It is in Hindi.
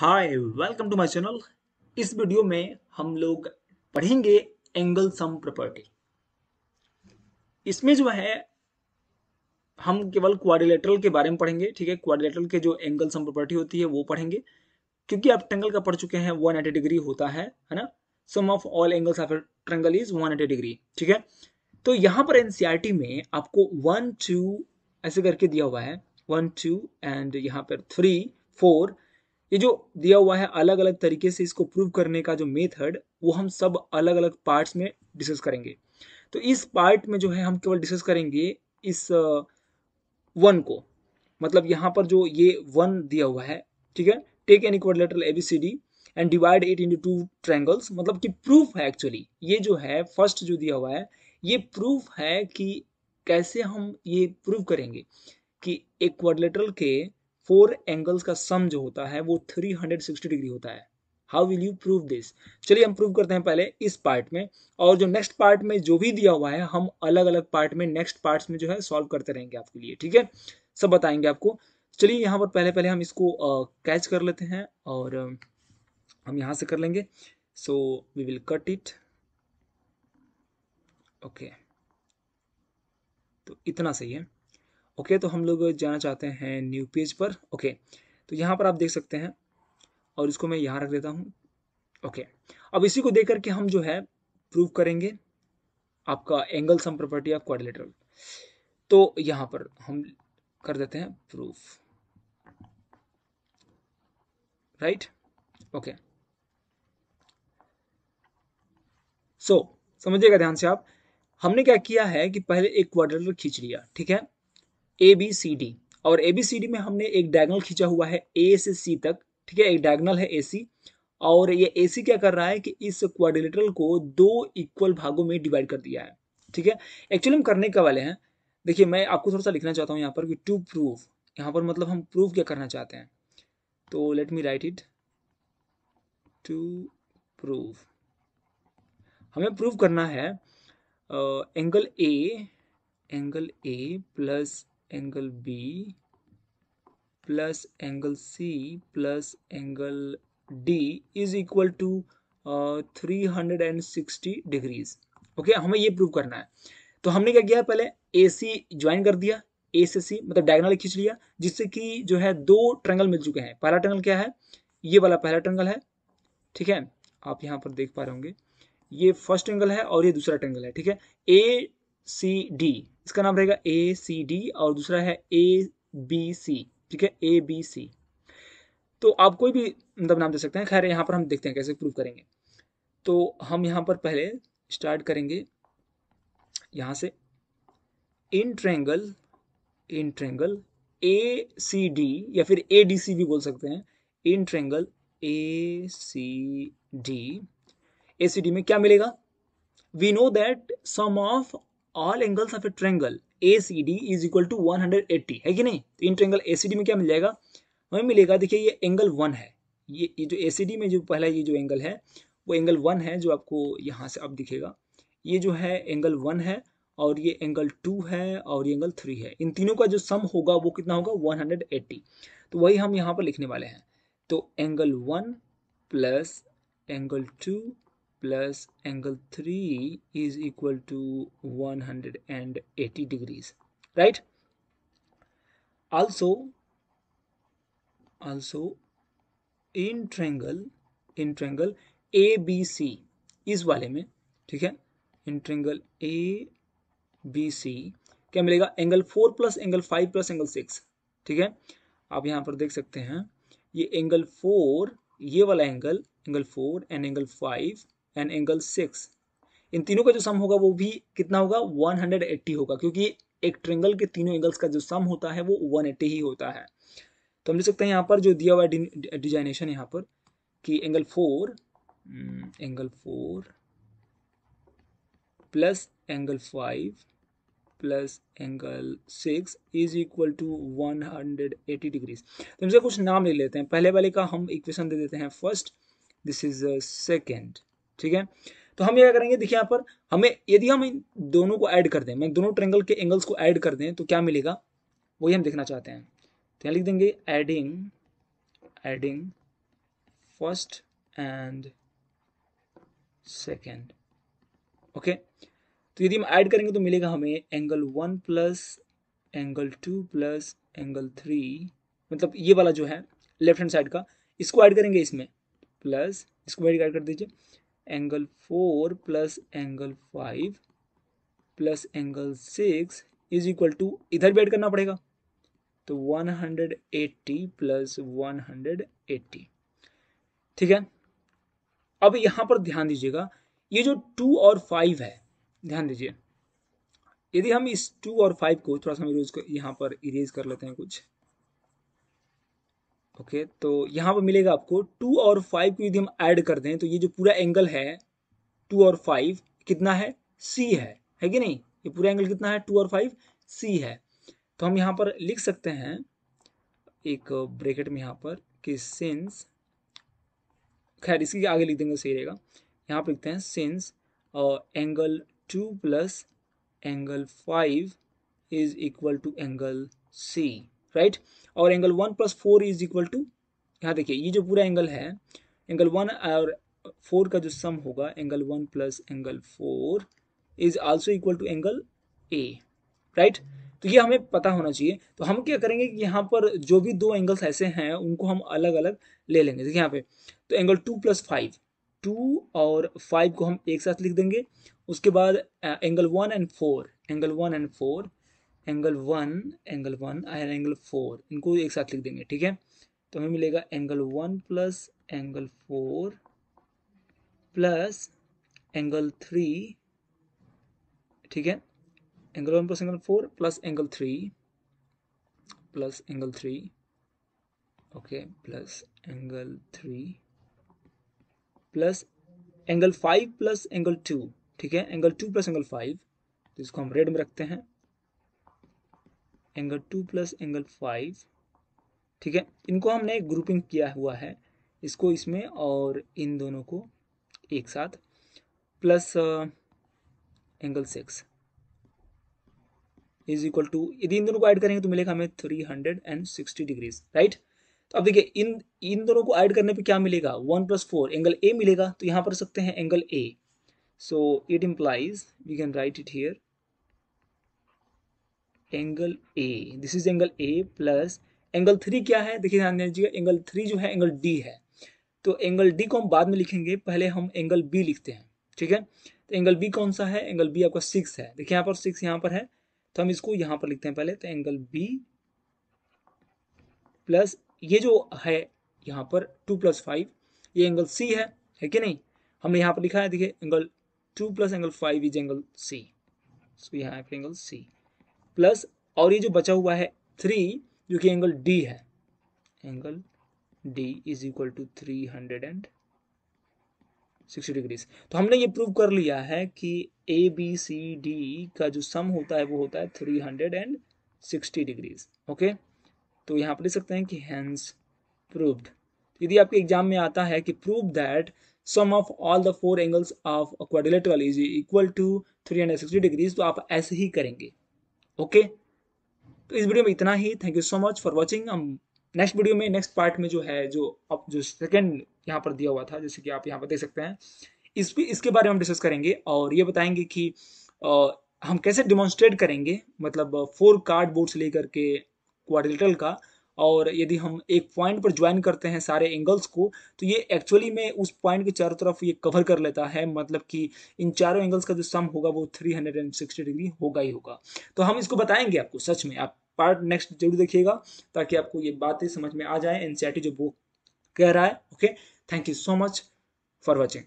Hi welcome to my channel इस वीडियो में हम लोग पढ़ेंगे एंगल सम प्रॉपर्टी। इसमें जो है, हम केवल क्वाड्रिलेटरल के बारे में पढ़ेंगे, ठीक है? क्वाड्रिलेटरल के जो एंगल सम प्रॉपर्टी होती है, वो पढ़ेंगे। क्योंकि आप ट्रेंगल का पढ़ चुके हैं वन एटी डिग्री होता है है ना? Sum of all angles of triangle is one eighty degree ठीक है? तो यहाँ पर एनसीआरटी में आपको वन टू ऐसे करके दिया हुआ है। वन टू एंड यहाँ पर थ्री फोर ये जो दिया हुआ है अलग अलग तरीके से इसको प्रूव करने का जो मेथड वो हम सब अलग अलग पार्ट्स में डिस्कस करेंगे। तो इस पार्ट में जो है, हम केवल डिस्कस करेंगे इस वन को। मतलब यहाँ पर जो ये वन दिया हुआ है, ठीक है? Take an equal A B C D and divide it into two triangles मतलब कि प्रूफ है एक्चुअली ये जो है फ़र्स्ट जो दिया हुआ है, ये प्रूफ है कि कैसे हम ये प्रूव करेंगे कि एक क्वाड्रिलेटरल के फोर एंगल्स का सम जो होता है वो 360 डिग्री होता है। How will you prove this चलिए हम प्रूव करते हैं पहले इस पार्ट में। और जो नेक्स्ट पार्ट में जो भी दिया हुआ है हम अलग अलग पार्ट में नेक्स्ट पार्ट में जो है सॉल्व करते रहेंगे आपके लिए ठीक है? सब बताएँगे आपको। चलिए यहाँ पर पहले पहले हम इसको कैच uh, कर लेते हैं और uh, हम यहाँ से कर लेंगे। So we will cut it okay तो इतना सही है। ओके तो हम लोग जाना चाहते हैं न्यू पेज पर। ओके तो यहाँ पर आप देख सकते हैं, और इसको मैं यहाँ रख देता हूँ। ओके, अब इसी को देख करके हम जो है प्रूव करेंगे आपका angle sum property of quadrilateral. तो यहाँ पर हम कर देते हैं प्रूफ। राइट? ओके, सो समझिएगा ध्यान से आप, हमने क्या किया है कि पहले एक क्वाड्रिलेटरल खींच लिया, ठीक है? ए बी सी डी और ए बी सी डी में हमने एक डायगनल खींचा हुआ है ए से सी तक, ठीक है? एक डायगनल है ए सी और ये ए सी क्या कर रहा है कि इस क्वाड्रिलेटरल को दो इक्वल भागों में डिवाइड कर दिया है, ठीक है? एक्चुअली हम करने का वाले हैं। देखिए, मैं आपको थोड़ा सा लिखना चाहता हूँ यहाँ पर कि टू प्रूव यहाँ पर मतलब हम प्रूव क्या करना चाहते हैं? तो let me write it to prove हमें प्रूव करना है angle A angle A plus angle B plus angle C plus angle D is equal to three hundred and sixty degrees okay हमें ये प्रूव करना है। तो हमने क्या किया पहले? ए सी ज्वाइन कर दिया। ए से सी मतलब डायगनल खींच लिया, जिससे कि जो है दो ट्रंगल मिल चुके हैं। पहला ट्रंगल क्या है? ये वाला पहला ट्रंगल है। ठीक है? आप यहाँ पर देख पा रहे होंगे। ये फ़र्स्ट एंगल है और ये दूसरा ट्रेंगल है। ठीक है? ए सी डी इसका नाम रहेगा ए सी डी और दूसरा है ए बी सी ठीक है? ए बी सी तो आप कोई भी मतलब नाम दे सकते हैं। खैर, यहाँ पर हम देखते हैं कैसे प्रूव करेंगे। तो हम यहाँ पर पहले स्टार्ट करेंगे। यहाँ से in triangle in triangle A C D या फिर ए डी सी भी बोल सकते हैं। In triangle A C D A C D में क्या मिलेगा? We know that sum of all angles of a triangle A C D is equal to one hundred eighty है कि नहीं? तो इन ट्रेंगल ए सी डी में क्या मिल जाएगा? हमें मिलेगा, देखिए ये एंगल वन है। ये ये जो ए सी डी में जो पहला ये जो एंगल है, वो एंगल वन है, जो आपको यहाँ से अब दिखेगा। ये जो है एंगल वन है, और ये एंगल टू है, और ये एंगल थ्री है। इन तीनों का जो सम होगा, वो कितना होगा? वन हंड्रेड एट्टी तो वही हम यहाँ पर लिखने वाले हैं। तो angle one plus angle two plus angle 3 is equal to 180 degrees, right? Also also, in triangle in triangle ABC इस वाले में, ठीक है? इन ट्रेंगल ए बी सी क्या मिलेगा? Angle four plus angle five plus angle six ठीक है? आप यहाँ पर देख सकते हैं, ये एंगल फोर ये वाला angle angle four and angle five and angle six इन तीनों का जो सम होगा वो भी कितना होगा? 180 होगा, क्योंकि एक ट्रेंगल के तीनों एंगल्स का जो सम होता है वो 180 ही होता है। तो हम देख सकते हैं यहाँ पर जो दिया हुआ डिजाइनेशन यहाँ पर, कि angle four angle four plus angle five plus angle six is equal to one hundred eighty degrees तो इनसे कुछ नाम ले लेते हैं। पहले वाले का हम इक्वेशन दे देते हैं। फ़र्स्ट दिस इज़ सेकेंड ठीक है? तो हम क्या करेंगे, देखिए यहाँ पर हमें, यदि हम इन दोनों को ऐड कर दें, मैं दोनों ट्रेंगल के एंगल्स को ऐड कर दें तो क्या मिलेगा? वही हम देखना चाहते हैं। तो यहाँ लिख देंगे adding adding first and second okay तो यदि हम ऐड करेंगे तो मिलेगा हमें angle one plus angle two plus angle three मतलब ये वाला जो है लेफ़्ट हैंड साइड का, इसको ऐड करेंगे इसमें प्लस इसको ऐड कर दीजिए। Angle four plus angle five plus angle six is equal to इधर भी ऐड करना पड़ेगा। तो 180 प्लस 180 ठीक है? अब यहाँ पर ध्यान दीजिएगा, ये जो टू और फाइव है, ध्यान दीजिए। यदि हम इस टू और फाइव को थोड़ा सा हम को यहाँ पर इरेज कर लेते हैं कुछ। ओके तो यहाँ पर मिलेगा आपको टू और फाइव को यदि हम ऐड कर दें तो ये जो पूरा एंगल है टू और फाइव कितना है? सी है। है कि नहीं? ये पूरा एंगल कितना है? टू और फाइव सी है। तो हम यहाँ पर लिख सकते हैं, एक ब्रैकेट में यहाँ पर, कि सिंस खैर, इसके आगे लिख देंगे, सही रहेगा। यहाँ पर लिखते हैं since angle two plus angle five is equal to angle C right? और angle one plus four is equal to यहाँ देखिए, ये जो पूरा एंगल है एंगल वन और फोर का जो सम होगा angle one plus angle four is also equal to angle A right तो ये हमें पता होना चाहिए। तो हम क्या करेंगे कि यहाँ पर जो भी दो एंगल्स ऐसे हैं, उनको हम अलग अलग ले लेंगे। देखिए यहाँ पे तो angle two plus five two और फाइव को हम एक साथ लिख देंगे। उसके बाद angle one and four angle one and four angle one angle one and angle four इनको एक साथ लिख देंगे, ठीक है? तो हमें मिलेगा angle one plus angle four plus angle three ठीक है? Angle one plus angle four plus angle three plus angle three okay plus angle three plus angle five plus angle two ठीक है? Angle two plus angle five तो इसको हम रेड में रखते हैं। Angle two plus angle five ठीक है? इनको हमने ग्रुपिंग किया हुआ है। इसको इसमें और इन दोनों को एक साथ plus angle six is equal to यदि इन दोनों को ऐड करेंगे तो मिलेगा हमें three hundred and sixty degrees right तो अब देखिए, इन इन दोनों को ऐड करने पे क्या मिलेगा? One plus four angle A मिलेगा। तो यहाँ पर सकते हैं angle A so it implies we can write it here angle A this is angle A plus angle three क्या है? देखिए ध्यान दीजिएगा एंगल थ्री जो है एंगल डी है। तो एंगल डी को हम बाद में लिखेंगे, पहले हम एंगल बी लिखते हैं, ठीक है? तो एंगल बी कौन सा है? एंगल बी आपका सिक्स है। देखिए यहाँ पर सिक्स यहाँ पर है तो हम इसको यहाँ पर लिखते हैं पहले तो एंगल बी प्लस ये जो है यहाँ पर टू प्लस फाइव ये एंगल सी है है कि नहीं? हमने यहाँ पर लिखा है, देखिए angle two plus angle five is angle C so यहाँ पर एंगल सी प्लस और ये जो बचा हुआ है थ्री जो कि एंगल डी है। Angle D is equal to three hundred and sixty degrees तो हमने ये प्रूव कर लिया है कि ए बी सी डी का जो सम होता है, वो होता है three hundred and sixty degrees okay तो यहाँ पर लिख सकते हैं कि हैंस प्रूव्ड यदि आपके एग्ज़ाम में आता है कि prove that sum of all the four angles of quadrilateral is equal to three hundred sixty degrees तो आप ऐसे ही करेंगे। ओके तो इस वीडियो में इतना ही। Thank you so much for watching हम नेक्स्ट वीडियो में नेक्स्ट पार्ट में जो है जो अब जो सेकेंड यहाँ पर दिया हुआ था जैसे कि आप यहाँ पर देख सकते हैं इस भी इसके बारे में हम डिस्कस करेंगे और ये बताएँगे कि आ, हम कैसे डिमॉन्स्ट्रेट करेंगे मतलब फोर कार्ड बोर्ड्स लेकर के क्वाड्रिलेटरल का। और यदि हम एक पॉइंट पर ज्वाइन करते हैं सारे एंगल्स को तो ये एक्चुअली में उस पॉइंट के चारों तरफ़ ये कवर कर लेता है। मतलब कि इन चारों एंगल्स का जो सम होगा वो 360 डिग्री होगा ही होगा। तो हम इसको बताएँगे आपको सच में। आप पार्ट नेक्स्ट ज़रूर देखिएगा, ताकि आपको ये बातें समझ में आ जाए। एनसीआरटी जो बुक कह रहा है okay thank you so much for watching